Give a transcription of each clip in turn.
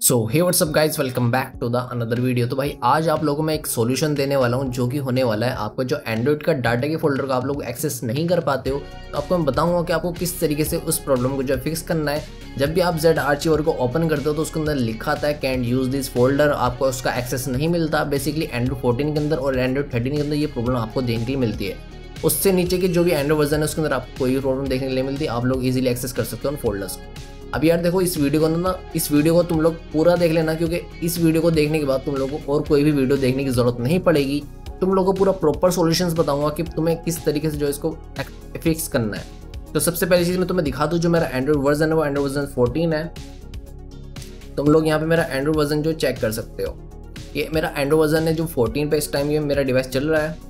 So hey WhatsApp guys welcome back to the another video तो भाई, आज आप लोगों में एक सॉल्यूशन देने वाला हूँ, जो कि होने वाला है। आपका जो एंड्रॉइड का डाटा के फोल्डर का आप लोग एक्सेस नहीं कर पाते हो तो आपको मैं बताऊँगा कि आपको किस तरीके से उस प्रॉब्लम को जो है फिक्स करना है। जब भी आप जेड आर्चिवर को ओपन करते हो तो उसके अंदर लिखा आता है यूज़ दिस फोल्डर आपको उसका एक्सेस नहीं मिलता। बेसिकली एंड्रॉइड फोर्टीन के अंदर और एंड्रॉइड थर्टीन के अंदर ये प्रॉब्लम आपको देखने के लिए मिलती है। उससे नीचे की जो भी एंड्रॉइड वर्जन है, उसके अंदर आपको कोई प्रॉब्लम देखने के लिए मिलती है। आप लोग इजीली एक्सेस कर सकते हो उन फोल्डर्स को। अब यार देखो, इस वीडियो को ना इस वीडियो को तुम लोग पूरा देख लेना, क्योंकि इस वीडियो को देखने के बाद तुम लोगों को और कोई भी वीडियो देखने की ज़रूरत नहीं पड़ेगी। तुम लोगों को पूरा प्रॉपर सॉल्यूशंस बताऊँगा कि तुम्हें किस तरीके से जो इसको फिक्स करना है। तो सबसे पहली चीज़ मैं तुम्हें दिखा दूँ, जो मेरा एंड्रॉइड वर्जन है, वो एंड्रॉइड वर्जन फोर्टीन है। तुम लोग यहाँ पे मेरा एंड्रॉइड वर्जन जो चेक कर सकते हो। ये मेरा एंड्रॉइड वर्जन है जो फोर्टीन पे इस टाइम ये मेरा डिवाइस चल रहा है।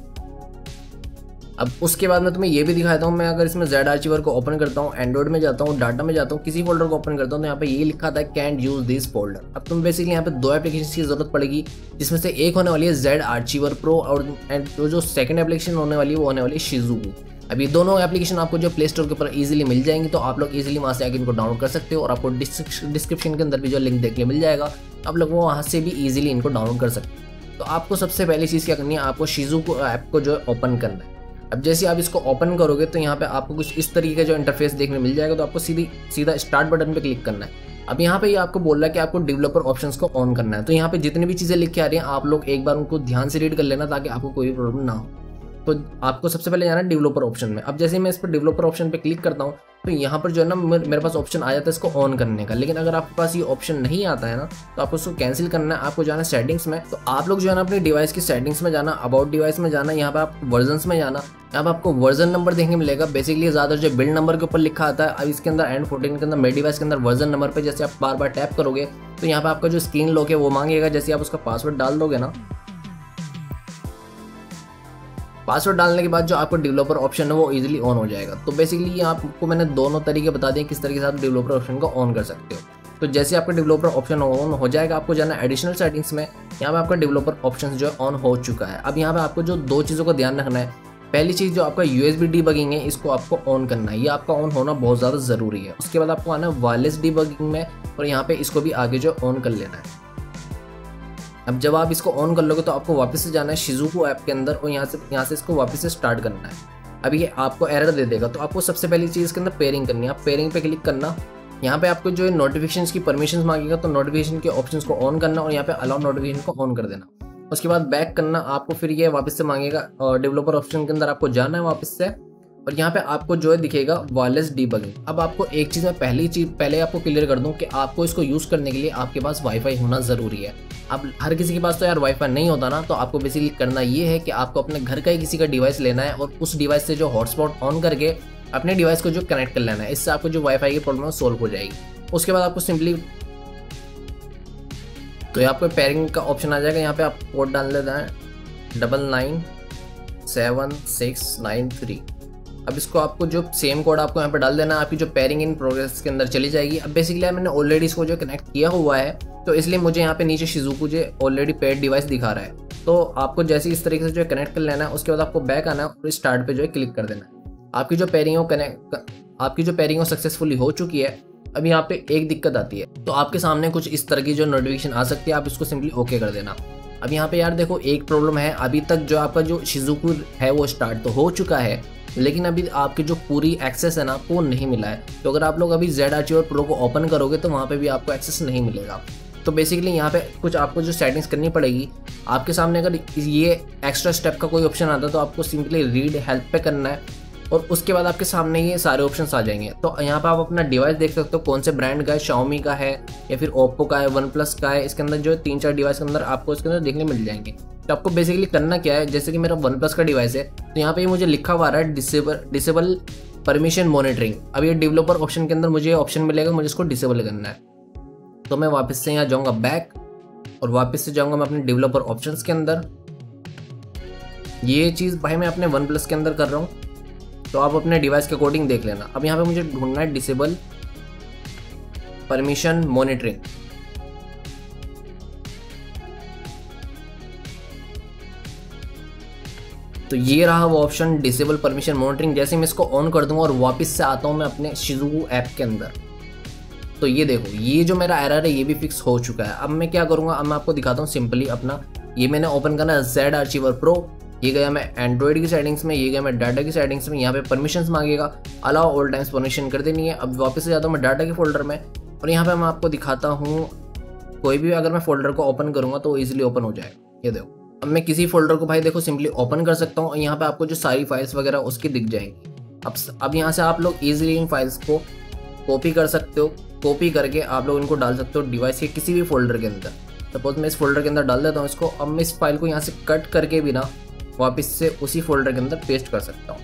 अब उसके बाद मैं तुम्हें ये भी दिखाता हूँ, मैं अगर इसमें जेड आर्चिवर को ओपन करता हूँ एंड्रॉइड में जाता हूँ डाटा में जाता हूँ, किसी फोल्डर को ओपन करता हूँ तो यहाँ पे ये लिखा था कैंट यूज़ दिस फोल्डर अब तुम बेसिकली यहाँ पे दो एप्लीकेशन की ज़रूरत पड़ेगी, जिसमें से एक होने वाली है जेड आर्चिवर प्रो और जो जो सेकंड एप्लीकेशन होने वाली है, वो होने वाली है अब ये दोनों एप्लीकेशन आपको जो प्ले स्टोर के ऊपर इजीली मिल जाएँगी तो आप लोग इजीली वहाँ से आगे इनको डाउनलोड कर सकते हो और आपको डिस्क्रिप्शन के अंदर भी जो लिंक देखने मिल जाएगा, आप लोग वो वहाँ से भी इजीली इनको डाउनलोड कर सकते हो। तो आपको सबसे पहली चीज़ क्या करनी है, आपको शीजू को ऐप को जो है ओपन करना है। अब जैसे आप इसको ओपन करोगे तो यहाँ पे आपको कुछ इस तरीके का जो इंटरफेस देखने मिल जाएगा तो आपको सीधी, सीधा स्टार्ट बटन पे क्लिक करना है। अब यहाँ पे ये यह आपको बोल रहा है कि आपको डेवलपर ऑप्शंस को ऑन करना है। तो यहाँ पे जितनी भी चीज़ें लिख के आ रही हैं, आप लोग एक बार उनको ध्यान से रीड कर लेना ताकि आपको कोई प्रॉब्लम ना हो। तो आपको सबसे पहले जाना है डेवलपर ऑप्शन में। अब जैसे मैं इस पर डेवलपर ऑप्शन पे क्लिक करता हूँ तो यहाँ पर जो है ना, मेरे पास ऑप्शन आ जाता है इसको ऑन करने का। लेकिन अगर आपके पास ये ऑप्शन नहीं आता है ना तो आपको उसको कैंसिल करना है, आपको जाना सेटिंग्स में। तो आप लोग जो है ना, अपने डिवाइस की सेटिंग्स में जाना अबाउट डिवाइस में जाना, यहाँ पे आप वर्जन में जाना। यहाँ पे आपको वर्जन नंबर देखने मिलेगा। बेसिकली ज़्यादा जो बिल्ड नंबर के ऊपर लिखा आता है, अब इसके अंदर एंड फोर्टीन के अंदर, मेरे डिवाइस के अंदर वर्जन नंबर पर जैसे आप बार बार टैप करोगे तो यहाँ पर आपका जो स्क्रीन लॉक है, वो मांगेगा। जैसे आप उसका पासवर्ड डाल दोगे ना पासवर्ड डालने के बाद जो आपको डेवलपर ऑप्शन है वो इजीली ऑन हो जाएगा। तो बेसिकली ये आपको मैंने दोनों तरीके बता दिए किस तरीके से आप डेवलपर ऑप्शन को ऑन कर सकते हो। तो जैसे आपका डेवलपर ऑप्शन ऑन हो जाएगा, आपको जाना एडिशनल सेटिंग्स में। यहाँ पे आपका डेवलपर ऑप्शन जो है ऑन हो चुका है। अब यहाँ पे आपको जो दो चीज़ों का ध्यान रखना है। पहली चीज़ जो आपका यू एस है, इसको आपको ऑन करना है। ये आपका ऑन होना बहुत ज़्यादा ज़रूरी है। उसके बाद आपको आना है वायरलेस डीबगिंग में और यहाँ पे इसको भी आगे जो ऑन कर लेना है। अब जब आप इसको ऑन कर लोगे तो आपको वापस से जाना है शिजुको ऐप के अंदर और यहाँ से यहाँ से इसको वापस से स्टार्ट करना है। अब ये आपको एरर दे देगा तो आपको सबसे पहली चीज़ के अंदर पेयरिंग करनी है। आप पेयरिंग पे क्लिक करना, यहाँ पे आपको जो नोटिफिकेशन की परमिशन मांगेगा तो नोटिफिकेशन के ऑप्शन को ऑन करना और यहाँ पे अलाउ नोटिफिकेशन को ऑन कर देना। उसके बाद बैक करना, आपको फिर ये वापस से मांगेगा डेवलपर ऑप्शन के अंदर आपको जाना है वापस से। और यहाँ पे आपको जो है दिखेगा वायरलेस डीबगिंग अब आपको एक चीज़ मैं पहली चीज़, पहले आपको क्लियर कर दूँ कि आपको इसको यूज़ करने के लिए आपके पास वाईफाई होना ज़रूरी है। अब हर किसी के पास तो यार वाईफाई नहीं होता ना तो आपको बेसिकली करना ये है कि आपको अपने घर का ही किसी का डिवाइस लेना है और उस डिवाइस से जो हॉटस्पॉट ऑन करके अपने डिवाइस को जो कनेक्ट कर लेना है, इससे आपको जो वाईफाई की प्रॉब्लम सॉल्व हो जाएगी। उसके बाद आपको सिंपली तो यहाँ पे पेयरिंग का ऑप्शन आ जाएगा। यहाँ पे आप कोड डाल लेना है double nine seven six nine three अब इसको आपको जो सेम कोड आपको यहाँ पर डाल देना आपकी जो पेयरिंग इन प्रोग्रेस के अंदर चली जाएगी। अब बेसिकली मैंने ऑलरेडी इसको जो कनेक्ट किया हुआ है तो इसलिए मुझे यहाँ पे नीचे शिजुकू जो ऑलरेडी पेड डिवाइस दिखा रहा है। तो आपको जैसे इस तरीके से जो कनेक्ट कर लेना है, उसके बाद आपको बैक आना है और स्टार्ट पे जो है क्लिक कर देना है। आपकी जो पेयरिंग हो कनेक्ट आपकी जो पेयरिंग हो सक्सेसफुली हो चुकी है, अब यहाँ पे एक दिक्कत आती है। तो आपके सामने कुछ इस तरह की जो नोटिफिकेशन आ सकती है, आप इसको सिंपली ओके कर देना। अब यहाँ पे यार देखो, एक प्रॉब्लम है, अभी तक जो आपका जो शिजुकू है, वो स्टार्ट तो हो चुका है लेकिन अभी आपकी जो पूरी एक्सेस है ना, वो नहीं मिला है। तो अगर आप लोग अभी जेड आर्चिवर प्रो को ओपन करोगे तो वहाँ पर भी आपको एक्सेस नहीं मिलेगा। तो बेसिकली यहाँ पे कुछ आपको जो सेटिंग्स करनी पड़ेगी, आपके सामने अगर ये एक्स्ट्रा स्टेप का कोई ऑप्शन आता है तो आपको सिंपली रीड हेल्प पे करना है। और उसके बाद आपके सामने ये सारे ऑप्शन आ जाएँगे। तो यहाँ पर आप अपना डिवाइस देख सकते हो, कौन से ब्रांड का है शाओमी का है, या फिर ओप्पो का है वन प्लस का है, इसके अंदर जो तीन चार डिवाइस के अंदर आपको इसके अंदर देखने मिल जाएँगे। तो आपको बेसिकली करना क्या है, जैसे कि मेरा वन प्लस का डिवाइस है तो यहाँ पे मुझे लिखा हुआ रहा है डिसेबल डिसेबल परमिशन मॉनिटरिंग अब ये डेवलपर ऑप्शन के अंदर मुझे ऑप्शन मिलेगा, मुझे इसको डिसेबल करना है। तो मैं वापस से यहाँ जाऊँगा बैक और वापस से जाऊँगा मैं अपने डेवलपर ऑप्शन के अंदर। ये चीज़ भाई मैं अपने वन प्लस के अंदर कर रहा हूँ। तो आप अपने डिवाइस के अकॉर्डिंग देख लेना। अब यहाँ पे मुझे ढूंढना है डिसेबल परमिशन मॉनिटरिंग तो ये रहा वो ऑप्शन डिसेबल परमिशन मॉनिटरिंग जैसे मैं इसको ऑन कर दूँगा और वापस से आता हूँ मैं अपने शिजू ऐप के अंदर। तो ये देखो, ये जो मेरा एरर है, ये भी फिक्स हो चुका है। अब मैं क्या करूँगा? अब मैं आपको दिखाता हूँ सिंपली अपना। ये मैंने ओपन करना है जेड आर्चिवर प्रो ये गया मैं एंड्रॉइड की सेटिंग्स में, ये गया मैं डाटा की सेटिंग्स में, यहाँ पे परमिशन मांगेगा। अलाउ ऑल टाइम्स परमिशन कर देनी है। अब वापस से जाता हूँ मैं डाटा के फोल्डर में और यहाँ पे मैं आपको दिखाता हूँ, कोई भी अगर मैं फोल्डर को ओपन करूँगा तो ईजिली ओपन हो जाएगा। ये देखो, अब मैं किसी फोल्डर को भाई देखो सिंपली ओपन कर सकता हूँ और यहाँ पे आपको जो सारी फाइल्स वगैरह उसकी दिख जाएँगी। अब अब यहाँ से आप लोग ईजिली इन फाइल्स को कॉपी कर सकते हो। कॉपी करके आप लोग इनको डाल सकते हो डिवाइस के किसी भी फोल्डर के अंदर। सपोज़ मैं इस फोल्डर के अंदर डाल देता हूँ इसको, अब मैं इस फ़ाइल को यहाँ से कट करके भी ना वापस से उसी फोल्डर के अंदर पेस्ट कर सकता हूँ।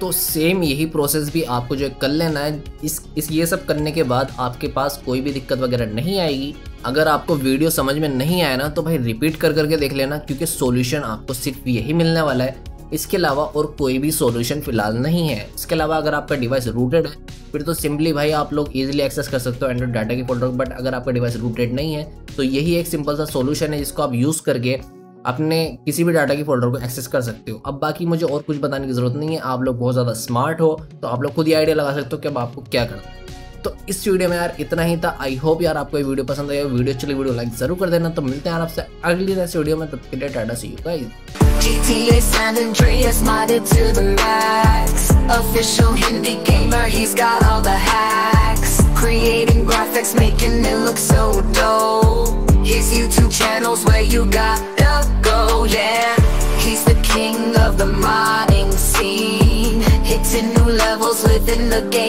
तो सेम यही प्रोसेस भी आपको जो कर लेना है। इस इस ये सब करने के बाद आपके पास कोई भी दिक्कत वगैरह नहीं आएगी। अगर आपको वीडियो समझ में नहीं आया ना तो भाई रिपीट कर करके देख लेना, क्योंकि सॉल्यूशन आपको सिर्फ़ यही मिलने वाला है। इसके अलावा और कोई भी सॉल्यूशन फ़िलहाल नहीं है। इसके अलावा अगर आपका डिवाइस रूटेड है, फिर तो सिंपली भाई आप लोग इजीली एक्सेस कर सकते हो एंड्रॉइड डाटा के फोल्डर बट अगर आपका डिवाइस रूटेड नहीं है तो यही एक सिंपल सा सोल्यूशन है जिसको आप यूज़ करके अपने किसी भी डाटा की फोल्डर को एक्सेस कर सकते हो। अब बाकी मुझे और कुछ बताने की ज़रूरत नहीं है। आप लोग बहुत ज़्यादा स्मार्ट हो तो आप लोग खुद ही आइडिया लगा सकते हो कि अब आपको क्या करना है। तो इस वीडियो में यार इतना ही था। आई होप यार आपको ये वीडियो पसंद आया वीडियो चलिए वीडियो लाइक ज़रूर कर देना। तो मिलते हैं यार आपसे अगली नेक्स्ट वीडियो में। तब के लिए tata see you guys GTA San Andreas modded to the max Official Hindi gamer, he's got all the hacks. Creating graphics, making it look so dope. His YouTube channel's where you gotta go, yeah. He's the king of the modding scene. Hitting new levels, within the gaming